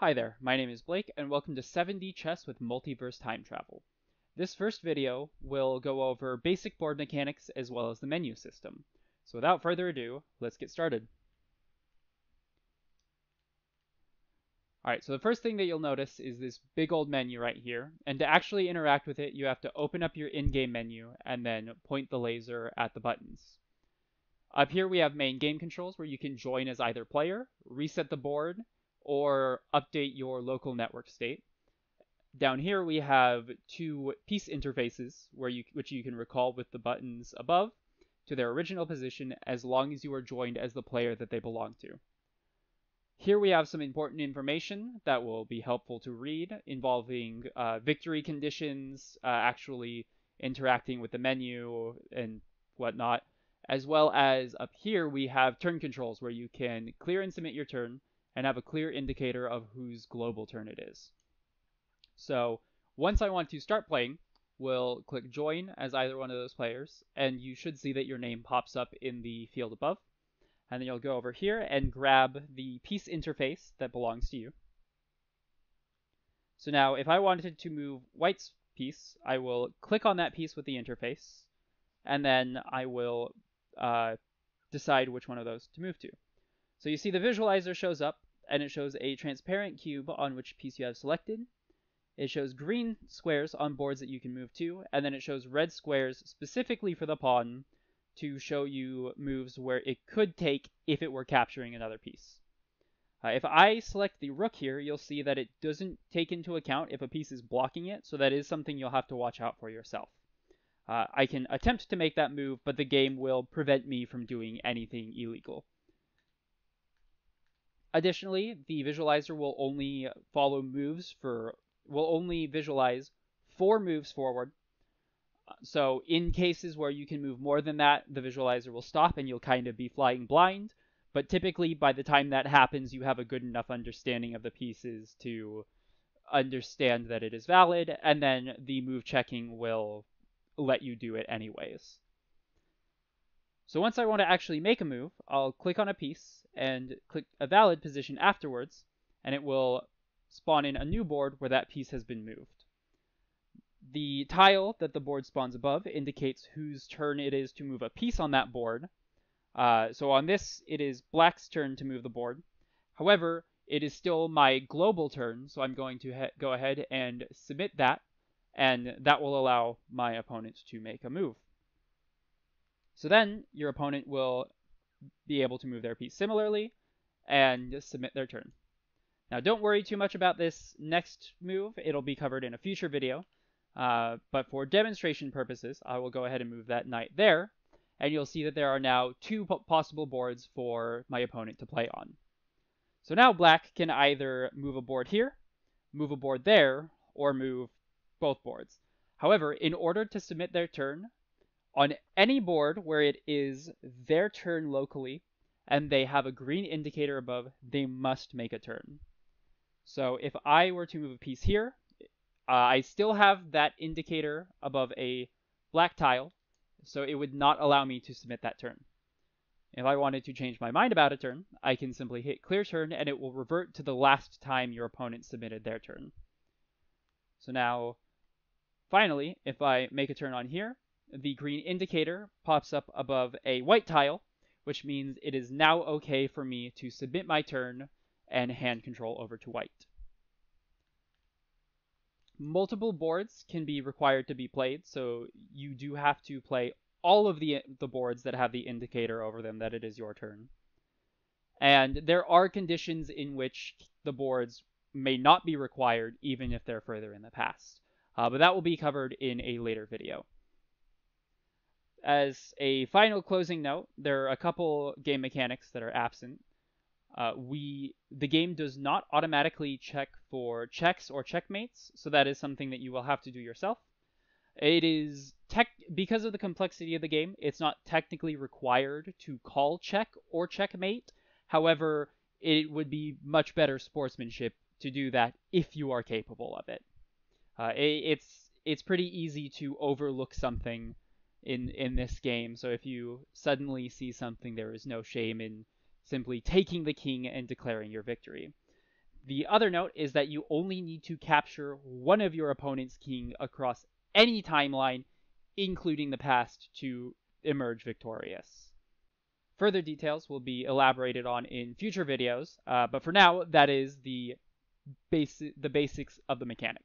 Hi there, my name is Blake, and welcome to 7D Chess with Multiverse Time Travel. This first video will go over basic board mechanics as well as the menu system. So without further ado, let's get started. Alright, so the first thing that you'll notice is this big old menu right here, and to actually interact with it, you have to open up your in-game menu and then point the laser at the buttons. Up here we have main game controls where you can join as either player, reset the board, or update your local network state. Down here we have two piece interfaces where you, which you can recall with the buttons above to their original position as long as you are joined as the player that they belong to. Here we have some important information that will be helpful to read involving uh, victory conditions, uh, actually interacting with the menu and whatnot, as well as up here we have turn controls where you can clear and submit your turn and have a clear indicator of whose global turn it is. So once I want to start playing, we'll click join as either one of those players, and you should see that your name pops up in the field above. And then you'll go over here and grab the piece interface that belongs to you. So now if I wanted to move White's piece, I will click on that piece with the interface, and then I will uh, decide which one of those to move to. So you see the visualizer shows up and it shows a transparent cube on which piece you have selected. It shows green squares on boards that you can move to, and then it shows red squares specifically for the pawn to show you moves where it could take if it were capturing another piece. Uh, if I select the rook here, you'll see that it doesn't take into account if a piece is blocking it, so that is something you'll have to watch out for yourself. Uh, I can attempt to make that move, but the game will prevent me from doing anything illegal. Additionally, the visualizer will only follow moves for, will only visualize four moves forward. Uh, so in cases where you can move more than that, the visualizer will stop and you'll kind of be flying blind. But typically by the time that happens, you have a good enough understanding of the pieces to understand that it is valid, and then the move checking will let you do it anyways. So once I want to actually make a move, I'll click on a piece and click a valid position afterwards, and it will spawn in a new board where that piece has been moved. The tile that the board spawns above indicates whose turn it is to move a piece on that board. Uh, so on this, it is black's turn to move the board. However, it is still my global turn, so I'm going to go ahead and submit that, and that will allow my opponent to make a move. So then your opponent will be able to move their piece similarly and submit their turn. Now don't worry too much about this next move, it'll be covered in a future video, uh, but for demonstration purposes I will go ahead and move that knight there, and you'll see that there are now two possible boards for my opponent to play on. So now black can either move a board here, move a board there, or move both boards. However, in order to submit their turn, on any board where it is their turn locally and they have a green indicator above, they must make a turn. So if I were to move a piece here, uh, I still have that indicator above a black tile, so it would not allow me to submit that turn. If I wanted to change my mind about a turn, I can simply hit clear turn and it will revert to the last time your opponent submitted their turn. So now, finally, if I make a turn on here, the green indicator pops up above a white tile, which means it is now okay for me to submit my turn and hand control over to white. Multiple boards can be required to be played, so you do have to play all of the, the boards that have the indicator over them that it is your turn. And there are conditions in which the boards may not be required even if they're further in the past. Uh, but that will be covered in a later video. As a final closing note, there are a couple game mechanics that are absent. Uh, we the game does not automatically check for checks or checkmates, so that is something that you will have to do yourself. It is tech because of the complexity of the game, it's not technically required to call check or checkmate. However, it would be much better sportsmanship to do that if you are capable of it. Uh, it it's it's pretty easy to overlook something in in this game. So if you suddenly see something, there is no shame in simply taking the king and declaring your victory. The other note is that you only need to capture one of your opponent's king across any timeline, including the past, to emerge victorious. Further details will be elaborated on in future videos, uh, but for now, that is the, basi- the basics of the mechanic.